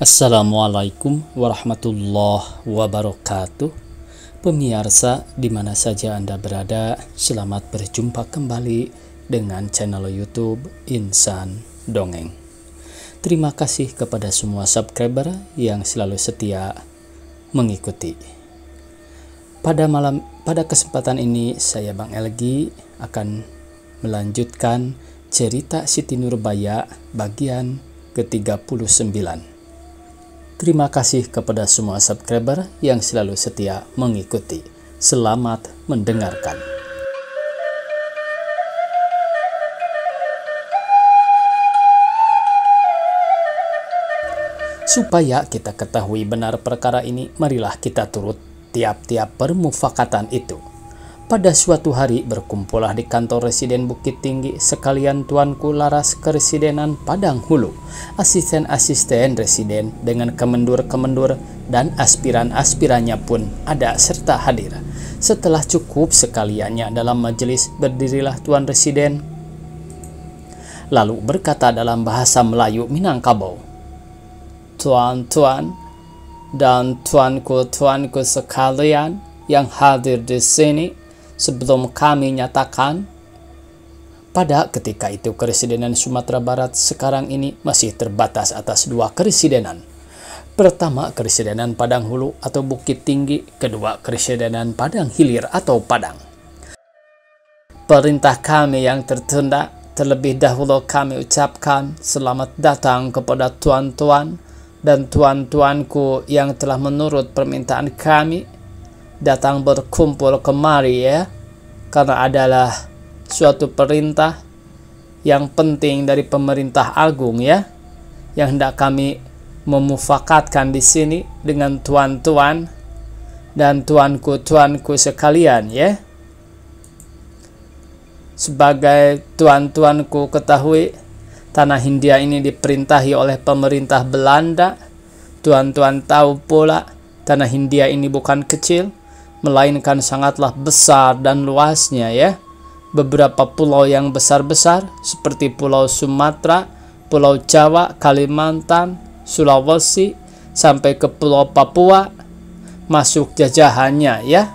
Assalamualaikum warahmatullahi wabarakatuh. Pemirsa di mana saja Anda berada Selamat berjumpa kembali dengan channel youtube Insan Dongeng. Terima kasih kepada semua subscriber yang selalu setia mengikuti. Pada malam pada kesempatan ini saya Bang Elgi akan melanjutkan cerita Siti Nurbaya bagian ke-39 Terima kasih kepada semua subscriber yang selalu setia mengikuti. Selamat mendengarkan. Supaya kita ketahui benar perkara ini, marilah kita turut tiap-tiap permufakatan itu pada suatu hari berkumpullah di kantor Residen Bukit Tinggi sekalian Tuanku Laras Keresidenan Padang Hulu, asisten-asisten residen dengan kemendur-kemendur dan aspiran-aspirannya pun ada serta hadir. Setelah cukup sekaliannya dalam majelis berdirilah Tuan Residen lalu berkata dalam bahasa Melayu Minangkabau, Tuan-tuan dan tuanku-tuanku sekalian yang hadir di sini, sebelum kami nyatakan pada ketika itu keresidenan Sumatera Barat sekarang ini masih terbatas atas dua keresidenan. Pertama, keresidenan Padang Hulu atau Bukit Tinggi. Kedua, keresidenan Padang Hilir atau Padang. Perintah kami yang tertunda, terlebih dahulu kami ucapkan selamat datang kepada tuan-tuan dan tuan-tuanku yang telah menurut permintaan kami datang berkumpul kemari ya. Karena adalah suatu perintah yang penting dari pemerintah agung ya yang hendak kami memufakatkan di sini dengan tuan-tuan dan tuanku-tuanku sekalian ya. Sebagai tuan-tuanku ketahui tanah Hindia ini diperintahi oleh pemerintah Belanda. Tuan-tuan tahu pula tanah Hindia ini bukan kecil melainkan sangatlah besar dan luasnya ya. Beberapa pulau yang besar-besar seperti Pulau Sumatera, Pulau Jawa, Kalimantan, Sulawesi, sampai ke Pulau Papua masuk jajahannya ya.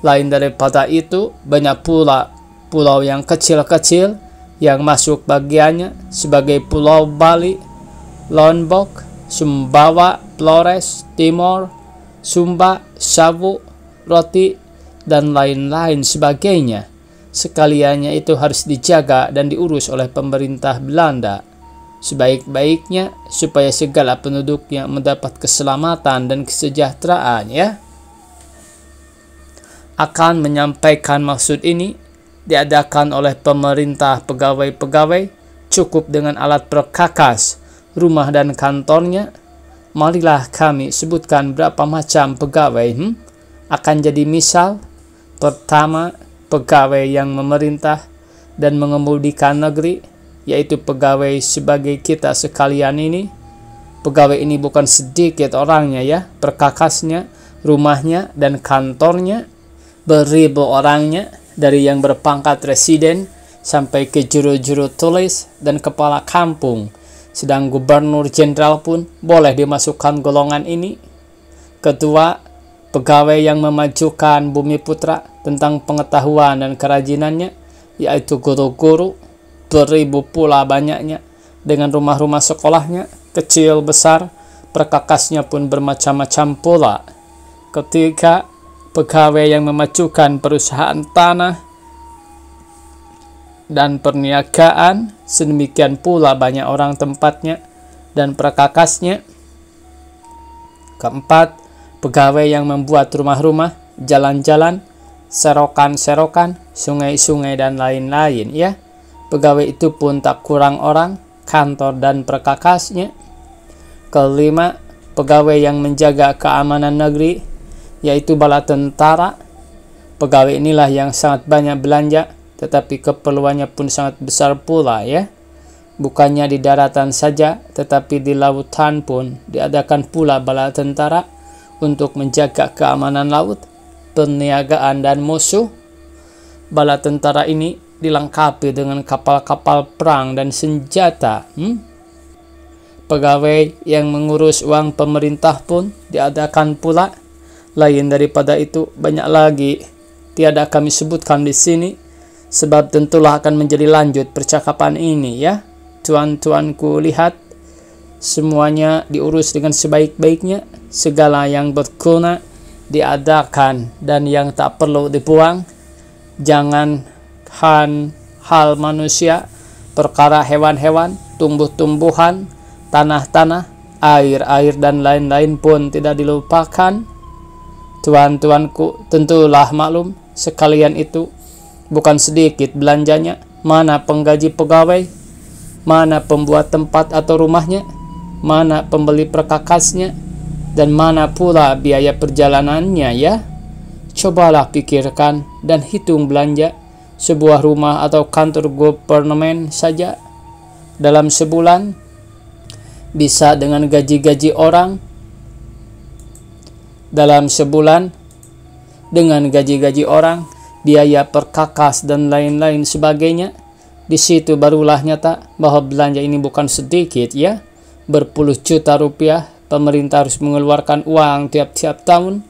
Lain daripada itu, banyak pula pulau yang kecil-kecil yang masuk bagiannya sebagai Pulau Bali, Lombok, Sumbawa, Flores, Timor, Sumba, Sawu, roti, dan lain-lain sebagainya. Sekaliannya itu harus dijaga dan diurus oleh pemerintah Belanda sebaik-baiknya supaya segala penduduknya mendapat keselamatan dan kesejahteraan ya. Akan menyampaikan maksud ini diadakan oleh pemerintah pegawai-pegawai cukup dengan alat perkakas rumah dan kantornya. Marilah kami sebutkan berapa macam pegawai hmm? Akan jadi misal pertama pegawai yang memerintah dan mengemudikan negeri yaitu pegawai sebagai kita sekalian ini. Pegawai ini bukan sedikit orangnya ya perkakasnya rumahnya dan kantornya. Beribu orangnya dari yang berpangkat residen sampai ke juru-juru tulis dan kepala kampung. Sedang gubernur jenderal pun boleh dimasukkan golongan ini. Kedua pegawai yang memajukan bumi putra tentang pengetahuan dan kerajinannya, yaitu guru-guru, beribu pula banyaknya, dengan rumah-rumah sekolahnya, kecil besar, perkakasnya pun bermacam-macam pula. Ketika pegawai yang memajukan perusahaan tanah dan perniagaan, sedemikian pula banyak orang tempatnya dan perkakasnya. Keempat, pegawai yang membuat rumah-rumah, jalan-jalan, serokan-serokan, sungai-sungai dan lain-lain ya. Pegawai itu pun tak kurang orang, kantor dan perkakasnya. Kelima, pegawai yang menjaga keamanan negeri, yaitu bala tentara. Pegawai inilah yang sangat banyak belanja, tetapi keperluannya pun sangat besar pula ya. Bukannya di daratan saja, tetapi di lautan pun diadakan pula bala tentara untuk menjaga keamanan laut, perniagaan dan musuh. Bala tentara ini dilengkapi dengan kapal-kapal perang dan senjata. Hmm? Pegawai yang mengurus uang pemerintah pun diadakan pula. Lain daripada itu, banyak lagi tiada kami sebutkan di sini sebab tentulah akan menjadi lanjut percakapan ini ya. Tuan-tuanku lihat semuanya diurus dengan sebaik-baiknya, segala yang berguna diadakan dan yang tak perlu dibuang. Jangan han hal manusia, perkara hewan-hewan, tumbuh-tumbuhan, tanah-tanah, air-air dan lain-lain pun tidak dilupakan. Tuan-tuanku, tentulah maklum sekalian itu bukan sedikit belanjanya. Mana penggaji pegawai, mana pembuat tempat atau rumahnya, mana pembeli perkakasnya, dan mana pula biaya perjalanannya ya. Cobalah pikirkan dan hitung belanja sebuah rumah atau kantor government saja dalam sebulan bisa dengan gaji-gaji orang dalam sebulan dengan gaji-gaji orang, biaya perkakas dan lain-lain sebagainya. Di situ barulah nyata bahwa belanja ini bukan sedikit ya. Berpuluh juta rupiah pemerintah harus mengeluarkan uang tiap-tiap tahun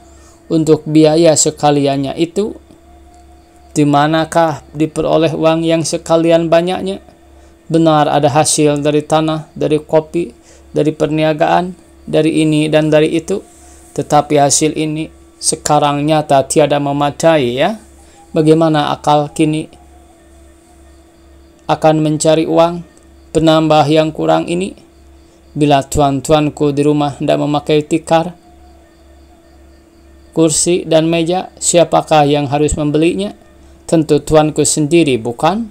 untuk biaya sekaliannya itu. Di manakah diperoleh uang yang sekalian banyaknya? Benar ada hasil dari tanah, dari kopi, dari perniagaan, dari ini dan dari itu. Tetapi hasil ini sekarang nyata tiada memadai ya. Bagaimana akal kini akan mencari uang penambah yang kurang ini? Bila tuan-tuanku di rumah tidak memakai tikar, kursi dan meja, siapakah yang harus membelinya? Tentu tuanku sendiri, bukan?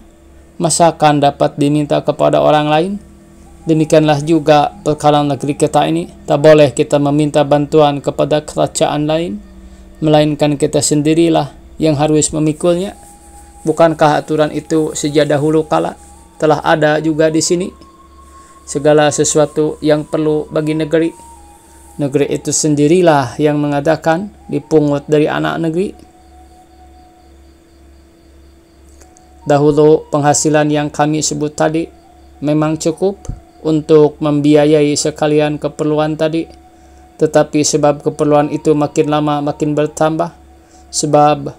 Masakan dapat diminta kepada orang lain? Demikianlah juga perkara negeri kita ini, tak boleh kita meminta bantuan kepada kerajaan lain, melainkan kita sendirilah yang harus memikulnya. Bukankah aturan itu sejak dahulu kala telah ada juga di sini? Segala sesuatu yang perlu bagi negeri, negeri itu sendirilah yang mengadakan dipungut dari anak negeri. Dahulu penghasilan yang kami sebut tadi memang cukup untuk membiayai sekalian keperluan tadi. Tetapi sebab keperluan itu makin lama makin bertambah. Sebab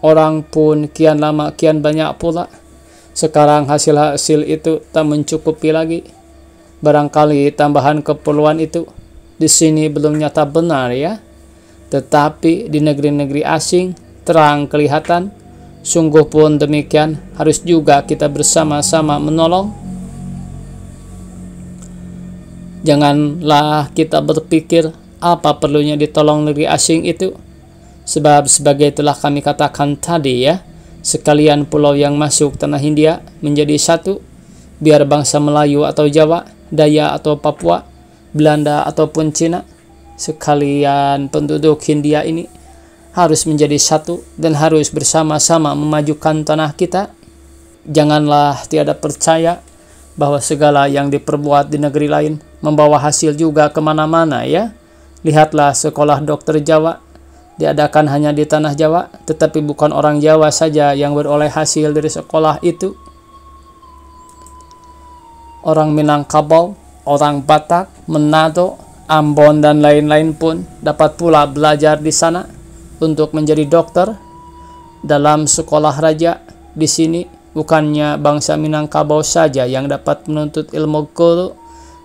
orang pun kian lama kian banyak pula. Sekarang hasil-hasil itu tak mencukupi lagi. Barangkali tambahan keperluan itu di sini belum nyata benar ya. Tetapi di negeri-negeri asing terang kelihatan. Sungguh pun demikian harus juga kita bersama-sama menolong Janganlah kita berpikir apa perlunya ditolong negeri asing itu. Sebab sebagai telah kami katakan tadi ya, sekalian pulau yang masuk tanah Hindia menjadi satu, biar bangsa Melayu atau Jawa, Daya atau Papua, Belanda ataupun Cina, sekalian penduduk Hindia ini harus menjadi satu dan harus bersama-sama memajukan tanah kita. Janganlah tiada percaya bahwa segala yang diperbuat di negeri lain membawa hasil juga ke mana-mana ya. Lihatlah sekolah dokter Jawa diadakan hanya di tanah Jawa, tetapi bukan orang Jawa saja yang beroleh hasil dari sekolah itu. Orang Minangkabau, orang Batak, Manado, Ambon dan lain-lain pun dapat pula belajar di sana untuk menjadi dokter dalam sekolah raja di sini bukannya bangsa Minangkabau saja yang dapat menuntut ilmu guru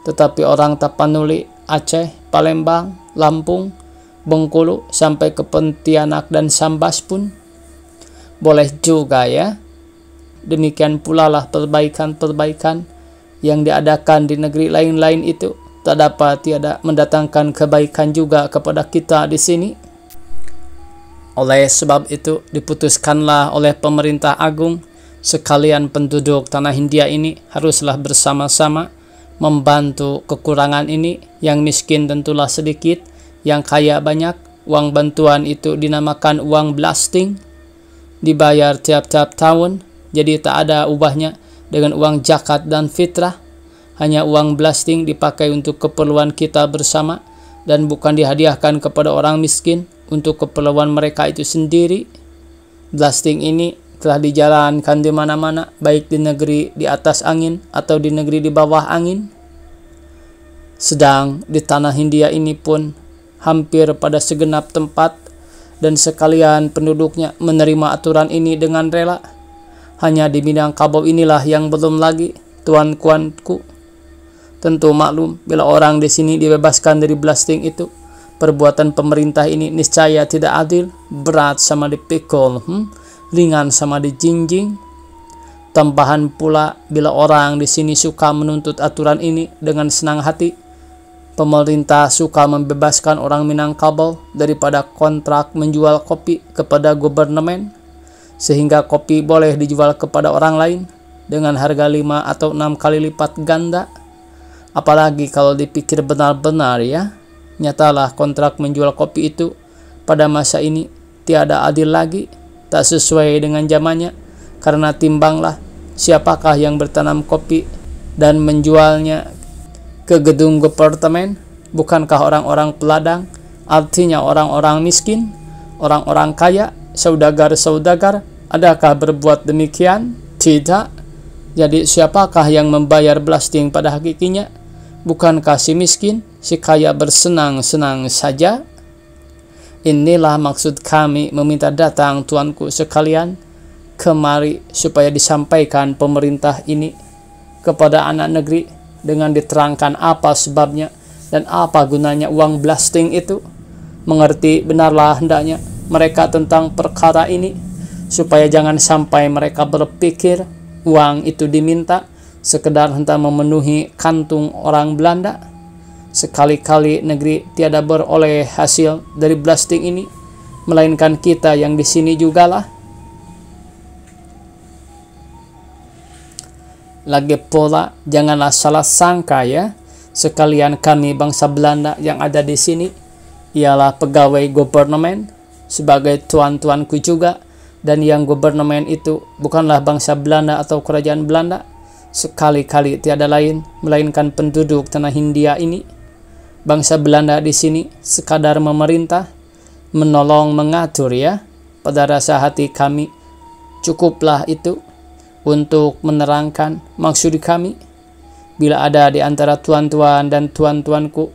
tetapi orang Tapanuli, Aceh, Palembang, Lampung, Bengkulu sampai ke Pontianak dan Sambas pun boleh juga ya. Demikian pula lah perbaikan-perbaikan yang diadakan di negeri lain-lain itu tak dapat tiada mendatangkan kebaikan juga kepada kita di sini. Oleh sebab itu diputuskanlah oleh pemerintah agung sekalian penduduk tanah Hindia ini haruslah bersama-sama membantu kekurangan ini. Yang miskin tentulah sedikit, yang kaya banyak. Uang bantuan itu dinamakan uang blasting, dibayar tiap-tiap tahun, jadi tak ada ubahnya dengan uang zakat dan fitrah. Hanya uang blasting dipakai untuk keperluan kita bersama dan bukan dihadiahkan kepada orang miskin untuk keperluan mereka itu sendiri. Blasting ini telah dijalankan di mana-mana, baik di negeri di atas angin atau di negeri di bawah angin. Sedang di tanah Hindia ini pun hampir pada segenap tempat dan sekalian penduduknya menerima aturan ini dengan rela. Hanya di Minangkabau inilah yang belum lagi, tuan kuanku. Tentu maklum bila orang di sini dibebaskan dari blasting itu, perbuatan pemerintah ini niscaya tidak adil, berat sama dipikul, hmm? ringan sama dijinjing. Tambahan pula bila orang di sini suka menuntut aturan ini dengan senang hati, Pemerintah suka membebaskan orang Minangkabau daripada kontrak menjual kopi kepada gubernmen, sehingga kopi boleh dijual kepada orang lain dengan harga 5 atau 6 kali lipat ganda. Apalagi kalau dipikir benar-benar ya, nyatalah kontrak menjual kopi itu pada masa ini tiada adil lagi, tak sesuai dengan zamannya, karena timbanglah siapakah yang bertanam kopi dan menjualnya ke gedung departemen? Bukankah orang-orang peladang, artinya orang-orang miskin, orang-orang kaya, saudagar-saudagar, adakah berbuat demikian? Tidak. Jadi siapakah yang membayar blasting pada hakikinya? Bukankah si miskin, si kaya bersenang-senang saja? Inilah maksud kami meminta datang tuanku sekalian kemari supaya disampaikan pemerintah ini kepada anak negeri dengan diterangkan apa sebabnya dan apa gunanya uang blasting itu. Mengerti benarlah hendaknya mereka tentang perkara ini supaya jangan sampai mereka berpikir uang itu diminta sekedar hendak memenuhi kantung orang Belanda. Sekali-kali negeri tiada beroleh hasil dari blasting ini, melainkan kita yang di sini jugalah Lagi pula, janganlah salah sangka ya, sekalian kami bangsa Belanda yang ada di sini ialah pegawai government sebagai tuan-tuanku juga. Dan yang government itu bukanlah bangsa Belanda atau kerajaan Belanda sekali-kali tiada lain melainkan penduduk tanah Hindia ini. Bangsa Belanda di sini sekadar memerintah menolong mengatur ya. Pada rasa hati kami cukuplah itu untuk menerangkan maksud kami. Bila ada di antara tuan-tuan dan tuan-tuanku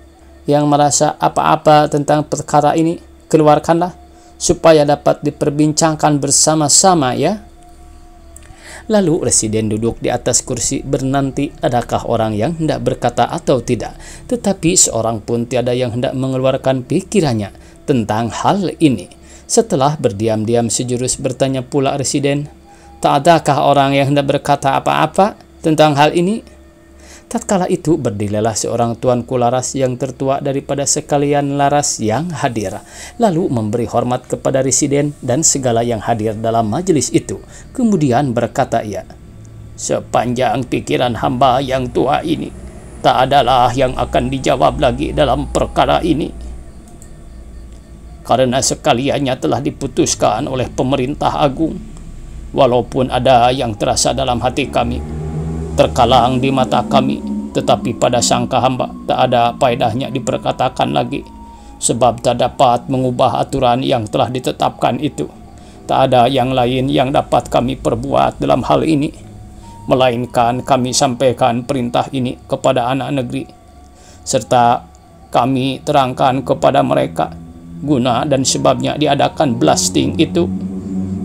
yang merasa apa-apa tentang perkara ini, keluarkanlah supaya dapat diperbincangkan bersama-sama ya. Lalu residen duduk di atas kursi bernanti adakah orang yang hendak berkata atau tidak. Tetapi seorang pun tiada yang hendak mengeluarkan pikirannya tentang hal ini. Setelah berdiam-diam sejurus bertanya pula residen, Tak adakah orang yang hendak berkata apa-apa tentang hal ini? Tatkala itu berdirilah seorang tuanku laras yang tertua daripada sekalian laras yang hadir, lalu memberi hormat kepada residen dan segala yang hadir dalam majelis itu. Kemudian berkata ia, Sepanjang pikiran hamba yang tua ini, tak adalah yang akan dijawab lagi dalam perkara ini. Karena sekaliannya telah diputuskan oleh pemerintah agung, walaupun ada yang terasa dalam hati kami, terkalang di mata kami, tetapi pada sangka hamba tak ada faedahnya diperkatakan lagi, sebab tak dapat mengubah aturan yang telah ditetapkan itu. Tak ada yang lain yang dapat kami perbuat dalam hal ini, melainkan kami sampaikan perintah ini kepada anak negeri, serta kami terangkan kepada mereka guna dan sebabnya diadakan blasting itu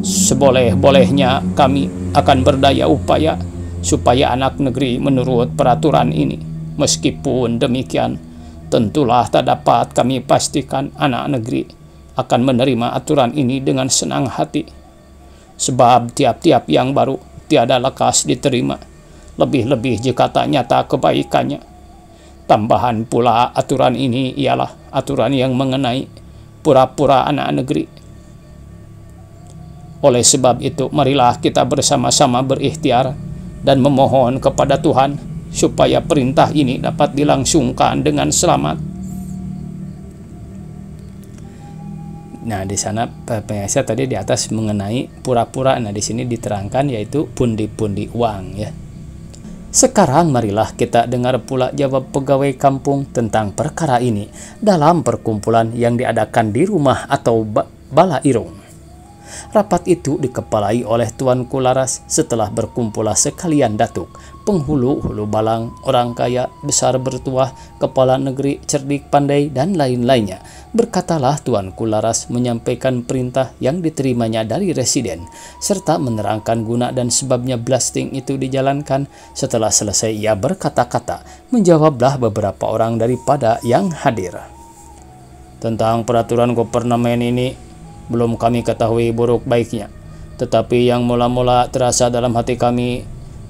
seboleh-bolehnya kami akan berdaya upaya supaya anak negeri menurut peraturan ini. Meskipun demikian, tentulah tak dapat kami pastikan anak negeri akan menerima aturan ini dengan senang hati. Sebab tiap-tiap yang baru tiada lekas diterima, lebih-lebih jika tak nyata kebaikannya. Tambahan pula aturan ini ialah aturan yang mengenai pura-pura anak negeri oleh sebab itu, marilah kita bersama-sama berikhtiar dan memohon kepada Tuhan supaya perintah ini dapat dilangsungkan dengan selamat. Nah, di sana penyiasat tadi di atas mengenai pura-pura. Nah, di sini diterangkan yaitu pundi-pundi uang ya. Sekarang marilah kita dengar pula jawab pegawai kampung tentang perkara ini dalam perkumpulan yang diadakan di rumah atau bala irung. Rapat itu dikepalai oleh Tuanku Laras setelah berkumpullah sekalian datuk, penghulu, hulu balang, orang kaya, besar bertuah, kepala negeri, cerdik, pandai, dan lain-lainnya. Berkatalah Tuanku Laras menyampaikan perintah yang diterimanya dari residen, serta menerangkan guna dan sebabnya blasting itu dijalankan. Setelah selesai ia berkata-kata, menjawablah beberapa orang daripada yang hadir. Tentang peraturan government ini, belum kami ketahui buruk baiknya. Tetapi yang mula-mula terasa dalam hati kami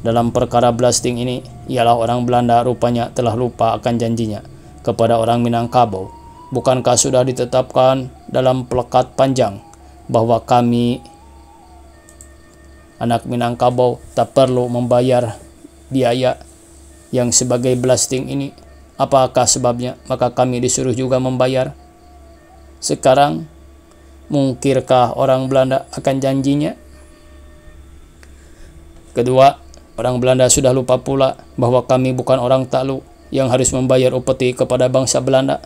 dalam perkara blasting ini ialah orang Belanda rupanya telah lupa akan janjinya kepada orang Minangkabau. Bukankah sudah ditetapkan dalam pelekat panjang bahwa kami anak Minangkabau tak perlu membayar biaya yang sebagai blasting ini? Apakah sebabnya? Maka kami disuruh juga membayar. Sekarang Mungkirkah orang Belanda akan janjinya? Kedua, orang Belanda sudah lupa pula bahwa kami bukan orang taklu yang harus membayar upeti kepada bangsa Belanda.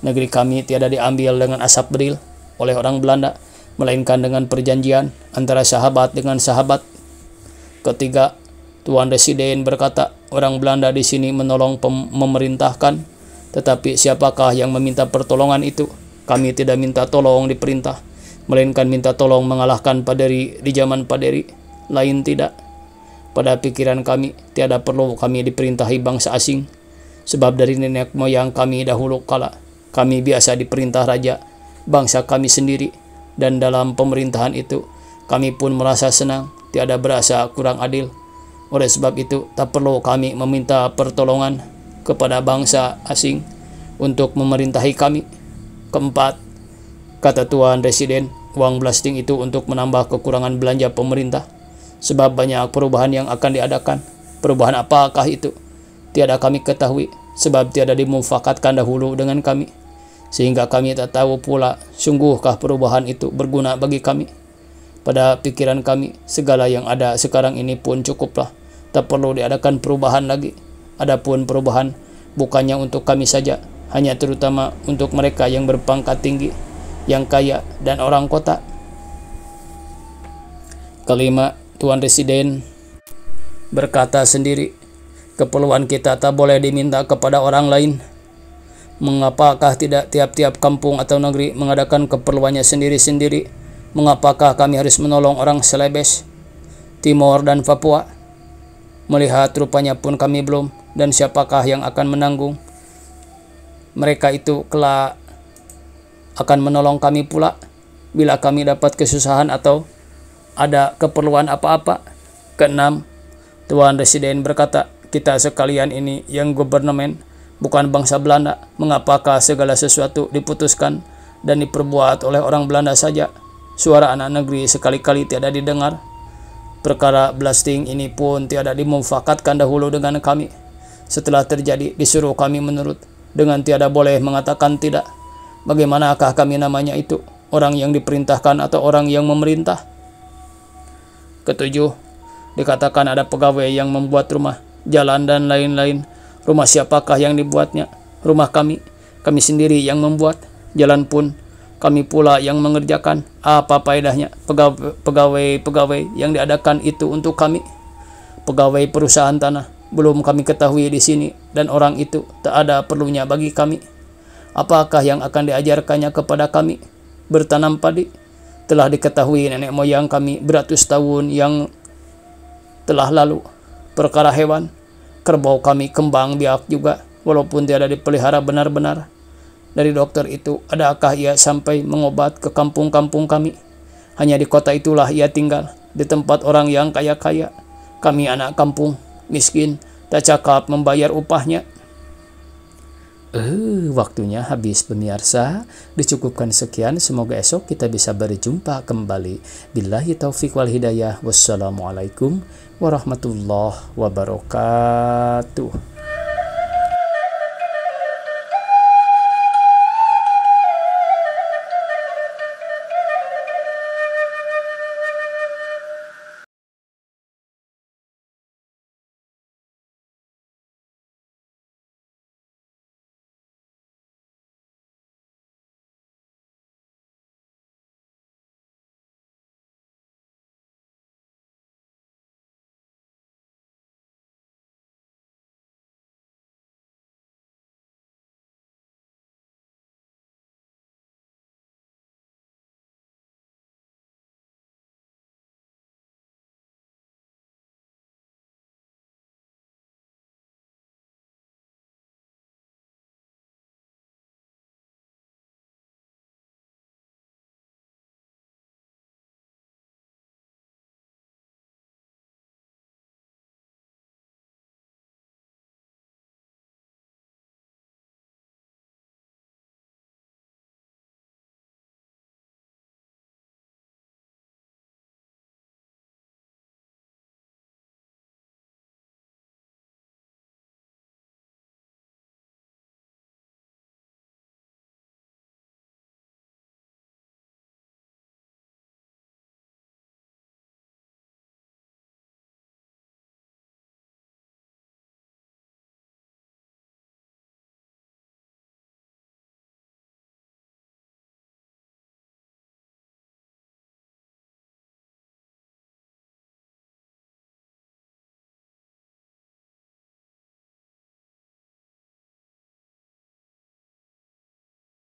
Negeri kami tiada diambil dengan asap beril oleh orang Belanda, melainkan dengan perjanjian antara sahabat dengan sahabat. Ketiga, Tuan Residen berkata, orang Belanda di sini menolong memerintahkan, tetapi siapakah yang meminta pertolongan itu? Kami tidak minta tolong diperintah melainkan minta tolong mengalahkan Paderi di zaman Paderi, lain tidak. Pada pikiran kami, tiada perlu kami diperintahi bangsa asing, sebab dari nenek moyang kami dahulu kala, kami biasa diperintah raja, bangsa kami sendiri, dan dalam pemerintahan itu, kami pun merasa senang, tiada berasa kurang adil. Oleh sebab itu, tak perlu kami meminta pertolongan kepada bangsa asing untuk memerintahi kami. Keempat, kata Tuan Residen, uang blasting itu untuk menambah kekurangan belanja pemerintah. Sebab banyak perubahan yang akan diadakan. Perubahan apakah itu? Tiada kami ketahui, sebab tiada dimufakatkan dahulu dengan kami. Sehingga kami tak tahu pula, sungguhkah perubahan itu berguna bagi kami. Pada pikiran kami, segala yang ada sekarang ini pun cukuplah. Tak perlu diadakan perubahan lagi. Adapun perubahan, bukannya untuk kami saja, hanya terutama untuk mereka yang berpangkat tinggi yang kaya dan orang kota. Kelima, Tuan Residen berkata sendiri, keperluan kita tak boleh diminta kepada orang lain. Mengapakah tidak tiap-tiap kampung atau negeri mengadakan keperluannya sendiri-sendiri? Mengapakah kami harus menolong orang Selebes, Timor dan Papua? Melihat rupanya pun kami belum, dan siapakah yang akan menanggung? Mereka itu kelak akan menolong kami pula bila kami dapat kesusahan atau ada keperluan apa-apa. Keenam, Tuan Residen berkata, kita sekalian ini yang governemen bukan bangsa Belanda. Mengapakah segala sesuatu diputuskan dan diperbuat oleh orang Belanda saja? Suara anak negeri sekali-kali tiada didengar. Perkara blasting ini pun tiada dimufakatkan dahulu dengan kami. Setelah terjadi, disuruh kami menurut dengan tiada boleh mengatakan tidak. Bagaimanakah kami namanya itu? Orang yang diperintahkan atau orang yang memerintah? Ketujuh, dikatakan ada pegawai yang membuat rumah, jalan dan lain-lain. Rumah siapakah yang dibuatnya? Rumah kami, kami sendiri yang membuat. Jalan pun kami pula yang mengerjakan. Apa faedahnya pegawai-pegawai yang diadakan itu untuk kami? Pegawai perusahaan tanah belum kami ketahui di sini dan orang itu tak ada perlunya bagi kami. Apakah yang akan diajarkannya kepada kami? Bertanam padi. Telah diketahui nenek moyang kami beratus tahun yang telah lalu. Perkara hewan, kerbau kami kembang biak juga, walaupun tiada dipelihara benar-benar. Dari dokter itu, adakah ia sampai mengobat ke kampung-kampung kami? Hanya di kota itulah ia tinggal, di tempat orang yang kaya-kaya. Kami anak kampung, miskin, tak cakap membayar upahnya. Eh, waktunya habis pemirsa. Dicukupkan sekian. Semoga esok kita bisa berjumpa kembali. Billahi taufik wal hidayah. Wassalamualaikum warahmatullahi wabarakatuh.